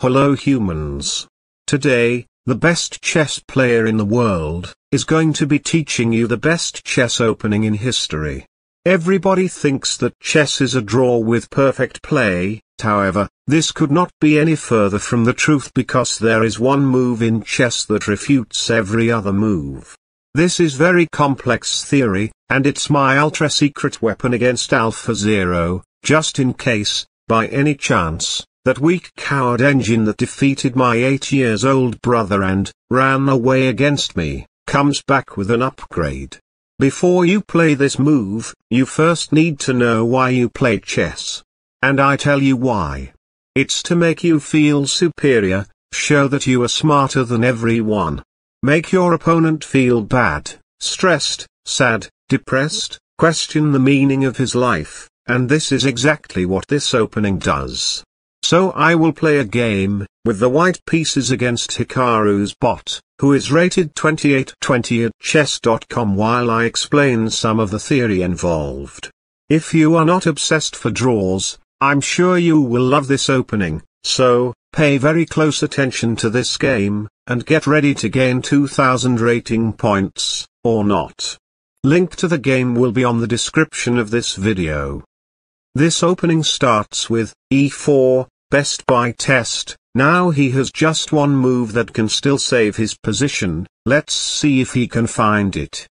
Hello humans. Today, the best chess player in the world, is going to be teaching you the best chess opening in history. Everybody thinks that chess is a draw with perfect play, however, this could not be any further from the truth because there is one move in chess that refutes every other move. This is very complex theory, and it's my ultra-secret weapon against AlphaZero, just in case, by any chance, that weak coward engine that defeated my 8 years old brother and, ran away against me, comes back with an upgrade. Before you play this move, you first need to know why you play chess. And I tell you why. It's to make you feel superior, show that you are smarter than everyone. Make your opponent feel bad, stressed, sad, depressed, question the meaning of his life, and this is exactly what this opening does. So I will play a game, with the white pieces against Hikaru's bot, who is rated 2820 at chess.com while I explain some of the theory involved. If you are not obsessed for draws, I'm sure you will love this opening, so, pay very close attention to this game, and get ready to gain 2000 rating points, or not. Link to the game will be on the description of this video. This opening starts with, e4, best by test, now he has just one move that can still save his position, let's see if he can find it.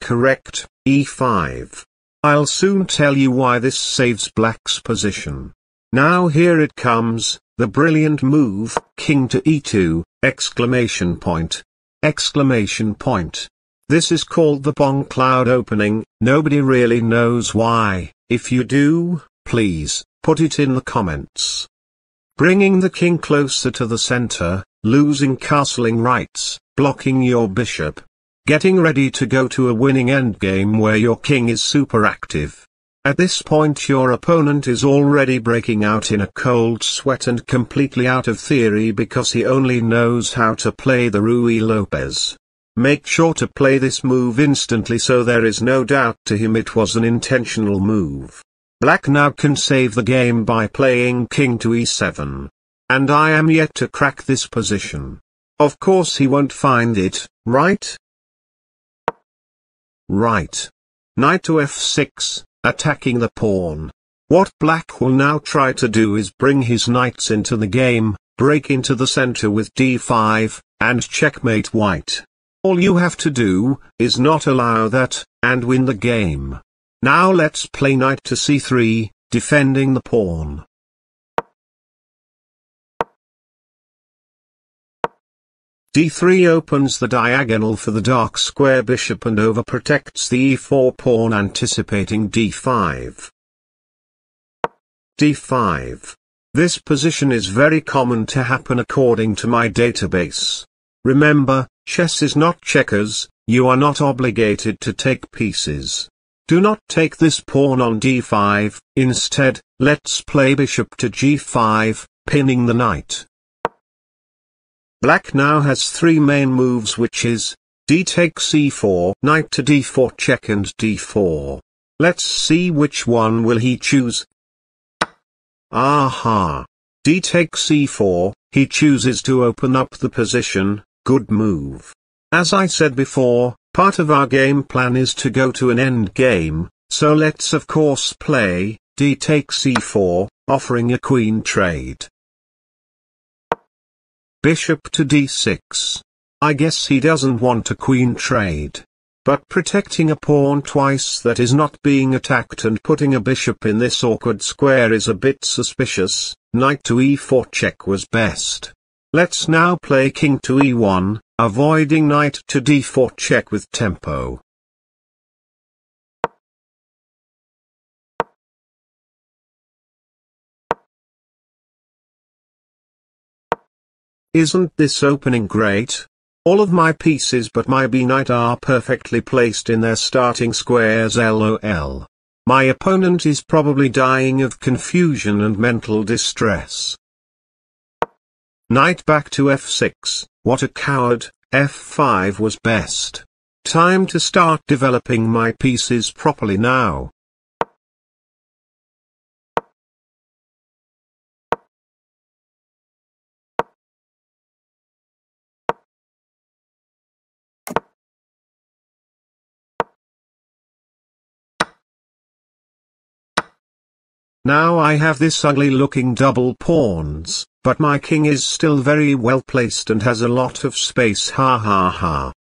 Correct, e5. I'll soon tell you why this saves black's position. Now here it comes, the brilliant move, king to e2, exclamation point. Exclamation point. This is called the Bong Cloud opening, nobody really knows why, if you do, please, put it in the comments. Bringing the king closer to the center, losing castling rights, blocking your bishop. Getting ready to go to a winning endgame where your king is super active. At this point your opponent is already breaking out in a cold sweat and completely out of theory because he only knows how to play the Ruy Lopez. Make sure to play this move instantly so there is no doubt to him it was an intentional move. Black now can save the game by playing king to e7. And I am yet to crack this position. Of course he won't find it, right? Right. Knight to f6, attacking the pawn. What black will now try to do is bring his knights into the game, break into the center with d5, and checkmate white. All you have to do, is not allow that, and win the game. Now let's play knight to c3, defending the pawn. d3 opens the diagonal for the dark square bishop and overprotects the e4 pawn anticipating d5. d5. This position is very common to happen according to my database. Remember, chess is not checkers, you are not obligated to take pieces. Do not take this pawn on d5, instead, let's play bishop to g5, pinning the knight. Black now has three main moves which is, d takes e4, knight to d4 check and d4. Let's see which one will he choose. Aha! d takes e4, he chooses to open up the position, good move. As I said before, Part of our game plan is to go to an end game, so let's of course play, d takes e4, offering a queen trade. Bishop to d6. I guess he doesn't want a queen trade. But protecting a pawn twice that is not being attacked and putting a bishop in this awkward square is a bit suspicious, knight to e4 check was best. Let's now play king to e1, Avoiding knight to d4 check with tempo. Isn't this opening great? All of my pieces but my b-knight are perfectly placed in their starting squares lol. My opponent is probably dying of confusion and mental distress. Knight back to f6, what a coward, f5 was best. Time to start developing my pieces properly now. Now I have this ugly looking double pawns, but my king is still very well placed and has a lot of space ha ha ha.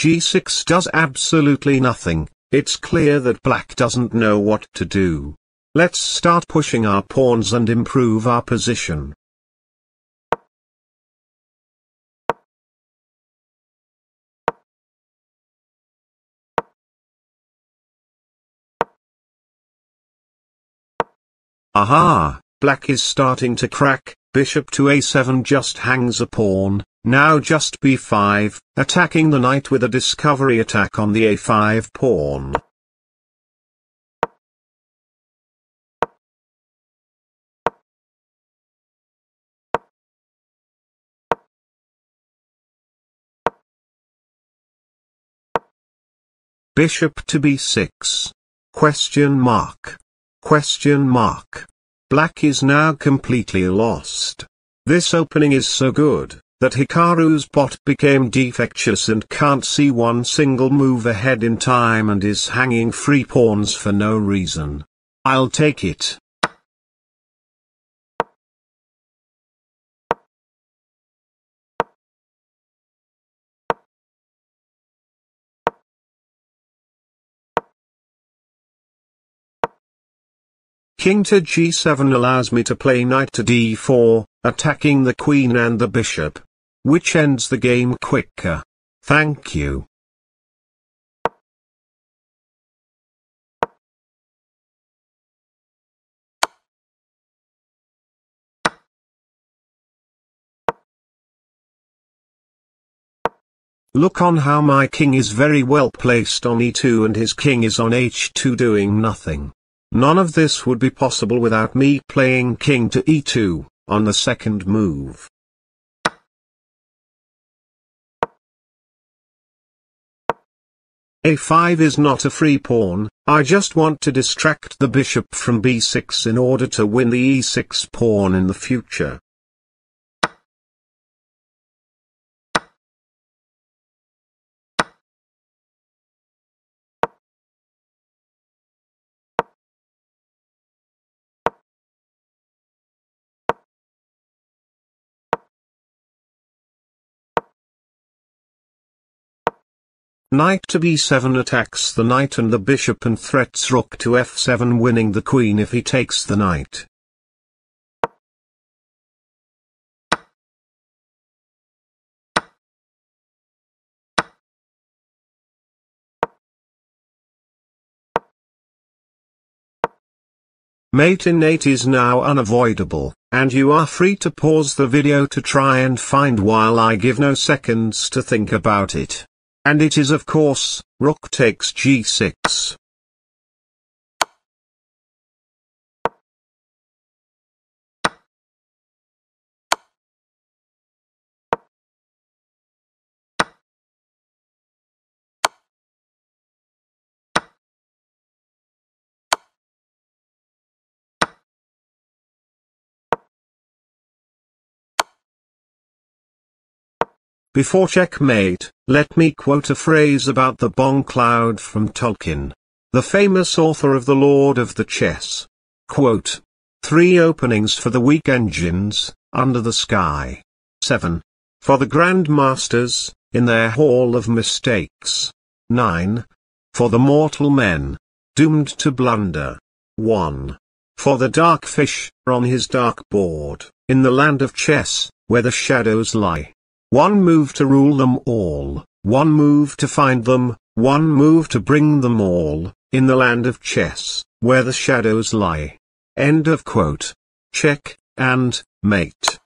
g6 does absolutely nothing, it's clear that black doesn't know what to do. Let's start pushing our pawns and improve our position. Aha, black is starting to crack, bishop to a7 just hangs a pawn, now just b5, attacking the knight with a discovery attack on the a5 pawn. Bishop to b6. Question mark. Question mark. Black is now completely lost. This opening is so good that Hikaru's bot became defectuous and can't see one single move ahead in time and is hanging free pawns for no reason. I'll take it. King to g7 allows me to play knight to d4, attacking the queen and the bishop which ends the game quicker. Thank you. Look on how my king is very well placed on e2 and his king is on h2 doing nothing. None of this would be possible without me playing king to e2, on the second move. a5 is not a free pawn, I just want to distract the bishop from b6 in order to win the e6 pawn in the future. Knight to b7 attacks the knight and the bishop and threats rook to f7 winning the queen if he takes the knight. Mate in 8 is now unavoidable, and you are free to pause the video to try and find while I give no seconds to think about it. And it is of course, rook takes g6. Before checkmate, let me quote a phrase about the Bong Cloud from Tolkien. The famous author of The Lord of the Chess. Quote. Three openings for the weak engines, under the sky. 7. For the Grand Masters, in their hall of mistakes. 9. For the mortal men, doomed to blunder. 1. For the dark fish, on his dark board, in the land of chess, where the shadows lie. One move to rule them all, one move to find them, one move to bring them all, in the land of chess, where the shadows lie. End of quote. Check, and, mate.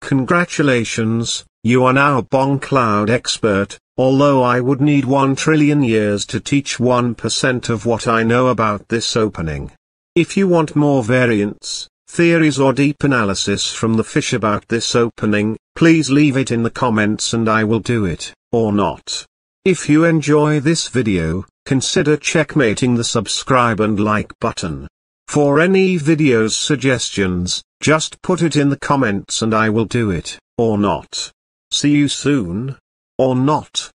Congratulations, you are now Bong Cloud expert, although I would need 1 trillion years to teach 1% of what I know about this opening. If you want more variants, theories or deep analysis from the fish about this opening, please leave it in the comments and I will do it, or not. If you enjoy this video, consider checkmating the subscribe and like button. For any videos suggestions, just put it in the comments and I will do it, or not. See you soon. Or not.